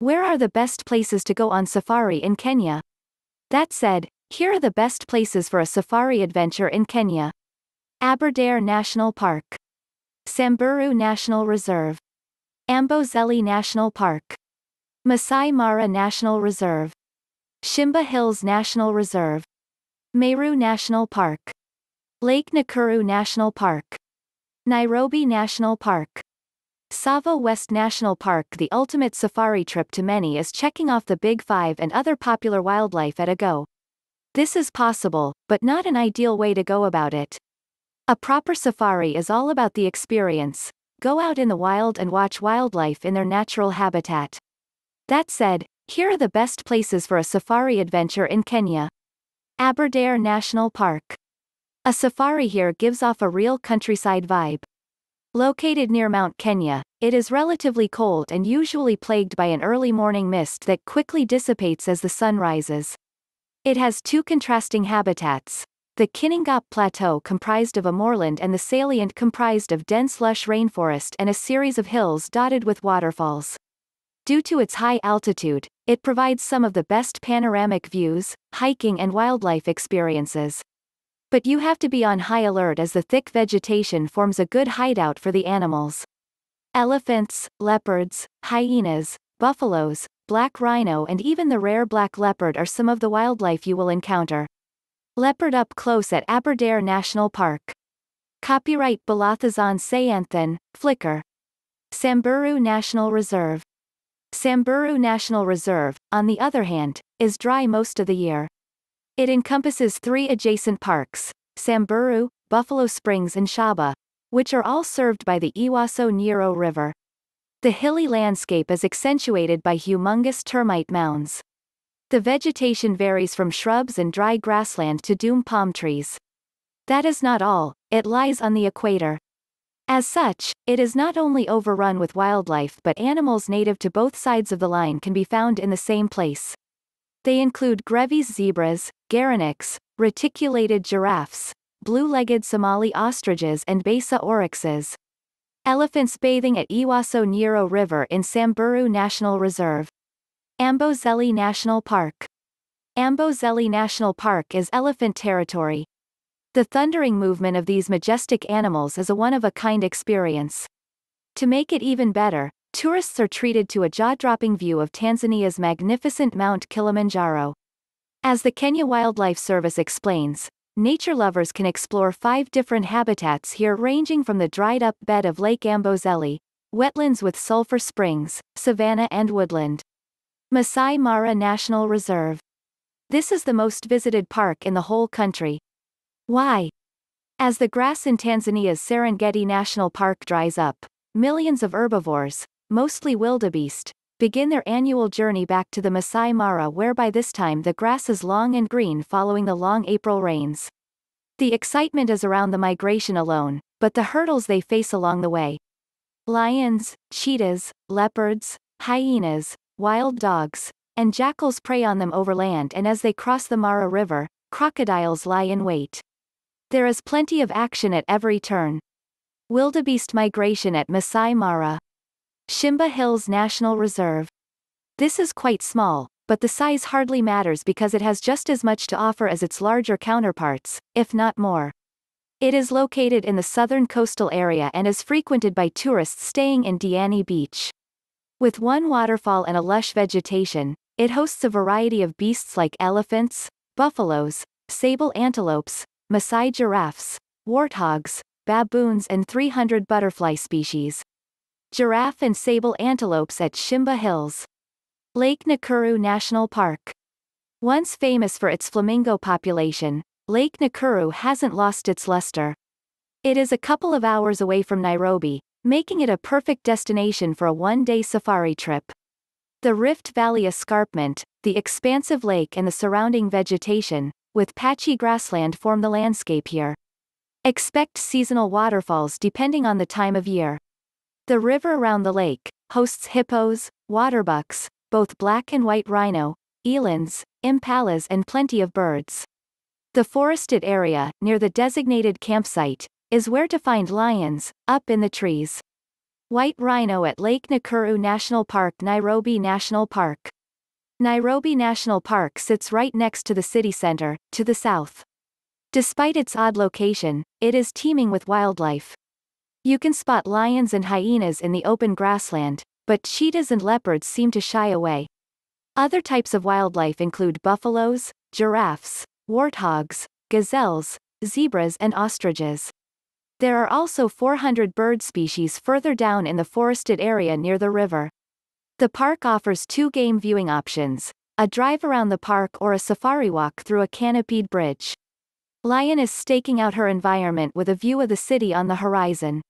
Where are the best places to go on safari in Kenya? That said, here are the best places for a safari adventure in Kenya. Aberdare National Park. Samburu National Reserve. Amboseli National Park. Masai Mara National Reserve. Shimba Hills National Reserve. Meru National Park. Lake Nakuru National Park. Nairobi National Park. Tsavo West National Park The ultimate safari trip to many is checking off the Big Five and other popular wildlife at a go. This is possible, but not an ideal way to go about it. A proper safari is all about the experience. Go out in the wild and watch wildlife in their natural habitat. That said, here are the best places for a safari adventure in Kenya. Aberdare National Park. A safari here gives off a real countryside vibe. Located near Mount Kenya, it is relatively cold and usually plagued by an early morning mist that quickly dissipates as the sun rises. It has two contrasting habitats. The Kinangop Plateau comprised of a moorland and the salient comprised of dense lush rainforest and a series of hills dotted with waterfalls. Due to its high altitude, it provides some of the best panoramic views, hiking and wildlife experiences. But you have to be on high alert as the thick vegetation forms a good hideout for the animals. Elephants, leopards, hyenas, buffaloes, black rhino and even the rare black leopard are some of the wildlife you will encounter. Leopard up close at Aberdare National Park. Copyright Balathazan Sayanthan, Flickr. Samburu National Reserve. Samburu National Reserve, on the other hand, is dry most of the year. It encompasses three adjacent parks, Samburu, Buffalo Springs and Shaba, which are all served by the Ewaso Nyiro River. The hilly landscape is accentuated by humongous termite mounds. The vegetation varies from shrubs and dry grassland to dum palm trees. That is not all, it lies on the equator. As such, it is not only overrun with wildlife but animals native to both sides of the line can be found in the same place. They include Grevy's zebras, gerenuks, reticulated giraffes, blue-legged Somali ostriches and Beisa oryxes. Elephants bathing at Ewaso Nyiro River in Samburu National Reserve. Amboseli National Park. Amboseli National Park is elephant territory, the thundering movement of these majestic animals is a one-of-a-kind experience. To make it even better, tourists are treated to a jaw-dropping view of Tanzania's magnificent Mount Kilimanjaro. As the Kenya Wildlife Service explains, nature lovers can explore five different habitats here ranging from the dried-up bed of Lake Amboseli, wetlands with sulfur springs, savanna and woodland. Masai Mara National Reserve. This is the most visited park in the whole country, why? As the grass in Tanzania's Serengeti National Park dries up, millions of herbivores, mostly wildebeest, begin their annual journey back to the Masai Mara where by this time the grass is long and green following the long April rains. The excitement is around the migration alone, but the hurdles they face along the way. Lions, cheetahs, leopards, hyenas, wild dogs, and jackals prey on them overland and as they cross the Mara River, crocodiles lie in wait. There is plenty of action at every turn. Wildebeest migration at Masai Mara. Shimba Hills National Reserve. This is quite small, but the size hardly matters because it has just as much to offer as its larger counterparts, if not more. It is located in the southern coastal area and is frequented by tourists staying in Diani Beach. With one waterfall and a lush vegetation, it hosts a variety of beasts like elephants, buffaloes, sable antelopes, Maasai giraffes, warthogs, baboons and 300 butterfly species. Giraffe and sable antelopes at Shimba Hills. Lake Nakuru National Park. Once famous for its flamingo population, Lake Nakuru hasn't lost its luster. It is a couple of hours away from Nairobi, making it a perfect destination for a one-day safari trip. The Rift Valley escarpment, the expansive lake and the surrounding vegetation, with patchy grassland form the landscape here. Expect seasonal waterfalls depending on the time of year. The river around the lake hosts hippos, waterbucks, both black and white rhino, elands, impalas and plenty of birds. The forested area, near the designated campsite, is where to find lions, up in the trees. White rhino at Lake Nakuru National Park Nairobi National Park Nairobi National Park sits right next to the city center, to the south. Despite its odd location, it is teeming with wildlife. You can spot lions and hyenas in the open grassland, but cheetahs and leopards seem to shy away. Other types of wildlife include buffaloes, giraffes, warthogs, gazelles, zebras and ostriches. There are also 400 bird species further down in the forested area near the river. The park offers two game viewing options, a drive around the park or a safari walk through a canopied bridge. Lion is staking out her environment with a view of the city on the horizon.